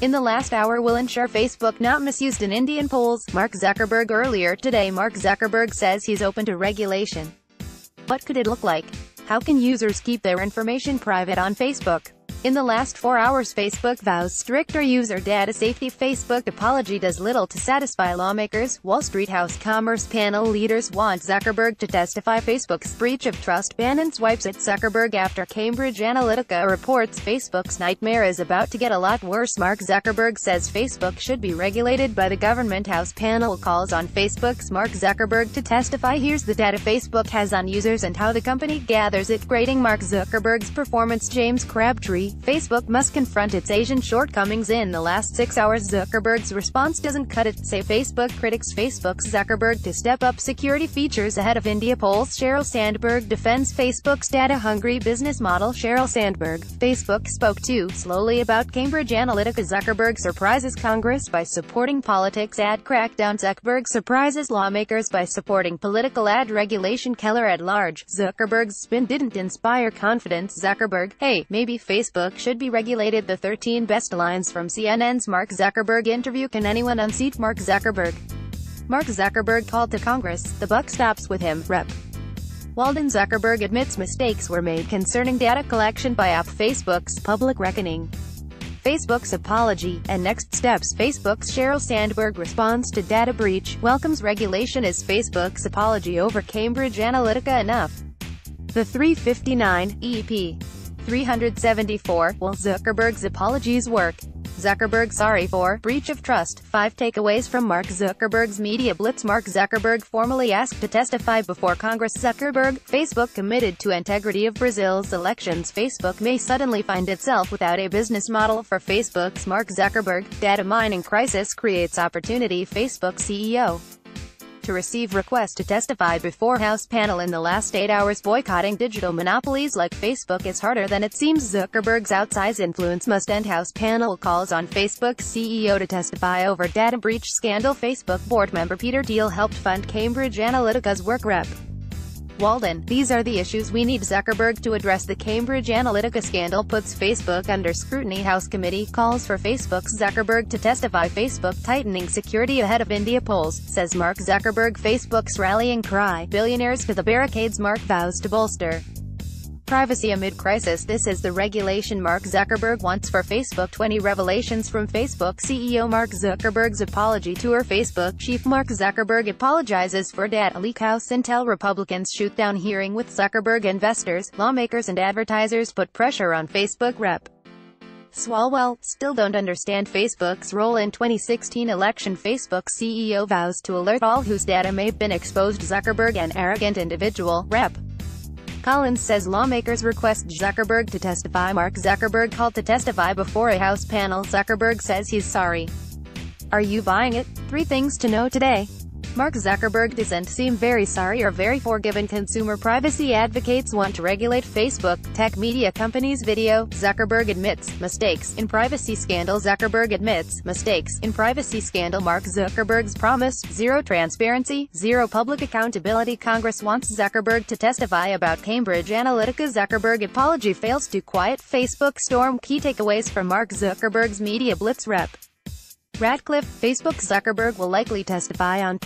in the last hour will ensure Facebook not misused in Indian polls. Mark Zuckerberg Earlier today Mark Zuckerberg says he's open to regulation. What could it look like? How can users keep their information private on Facebook? In the last four hours Facebook vows stricter user data safety. Facebook apology does little to satisfy lawmakers, Wall Street House Commerce panel leaders want Zuckerberg to testify. Facebook's breach of trust Bannon swipes at Zuckerberg after Cambridge Analytica reports Facebook's nightmare is about to get a lot worse. Mark Zuckerberg says Facebook should be regulated by the government. House panel calls on Facebook's Mark Zuckerberg to testify. Here's the data Facebook has on users and how the company gathers it. Grading Mark Zuckerberg's performance. James Crabtree Facebook must confront its Asian shortcomings in the last six hours. Zuckerberg's response doesn't cut it, say Facebook critics Facebook's Zuckerberg to step up security features ahead of India polls. Sheryl Sandberg defends Facebook's data-hungry business model. Sheryl Sandberg, Facebook spoke too slowly about Cambridge Analytica. Zuckerberg surprises Congress by supporting politics. Ad crackdown. Zuckerberg surprises lawmakers by supporting political ad regulation. Keller at large, Zuckerberg's spin didn't inspire confidence. Zuckerberg, hey, maybe Facebook Facebook should be regulated The 13 best lines from CNN's Mark Zuckerberg interview Can anyone unseat Mark Zuckerberg? Mark Zuckerberg called to Congress, the buck stops with him, Rep. Walden Zuckerberg admits mistakes were made concerning data collection by app Facebook's public reckoning. Facebook's apology, and next steps Facebook's Sheryl Sandberg responds to data breach, welcomes regulation as Facebook's apology over Cambridge Analytica enough. The 359, EP. 374, will Zuckerberg's apologies work? Zuckerberg sorry for breach of trust. Five takeaways from Mark Zuckerberg's media blitz. Mark Zuckerberg formally asked to testify before Congress. Zuckerberg, Facebook committed to integrity of Brazil's elections. Facebook may suddenly find itself without a business model for Facebook's Mark Zuckerberg. Data mining crisis creates opportunity. Facebook CEO to receive requests to testify before House panel in the last eight hours boycotting digital monopolies like Facebook is harder than it seems. Zuckerberg's outsized influence must end. House panel calls on Facebook CEO to testify over data breach scandal. Facebook board member Peter Thiel helped fund Cambridge Analytica's work rep. Walden, these are the issues we need Zuckerberg to address. The Cambridge Analytica scandal puts Facebook under scrutiny. House committee calls for Facebook's Zuckerberg to testify. Facebook tightening security ahead of India polls, says Mark Zuckerberg. Facebook's rallying cry, billionaires to the barricades. Mark vows to bolster. Privacy amid crisis This is the regulation Mark Zuckerberg wants for Facebook. 20 revelations from Facebook CEO Mark Zuckerberg's apology tour Facebook chief. Mark Zuckerberg apologizes for data leak House Intel Republicans shoot down hearing with Zuckerberg investors, lawmakers and advertisers put pressure on Facebook rep. Swalwell, still don't understand Facebook's role in 2016 election. Facebook CEO vows to alert all whose data may have been exposed. Zuckerberg an arrogant individual, rep. Collins says lawmakers request Zuckerberg to testify Mark Zuckerberg called to testify before a House panel Zuckerberg says he's sorry. Are you buying it? Three things to know today. Mark Zuckerberg doesn't seem very sorry or very forgiving consumer privacy advocates want to regulate Facebook, tech media companies video, Zuckerberg admits, mistakes, in privacy scandal. Zuckerberg admits, mistakes, in privacy scandal. Mark Zuckerberg's promise, zero transparency, zero public accountability. Congress wants Zuckerberg to testify about Cambridge Analytica. Zuckerberg apology fails to quiet Facebook storm. Key takeaways from Mark Zuckerberg's media blitz rep. Ratcliffe, Facebook. Zuckerberg will likely testify on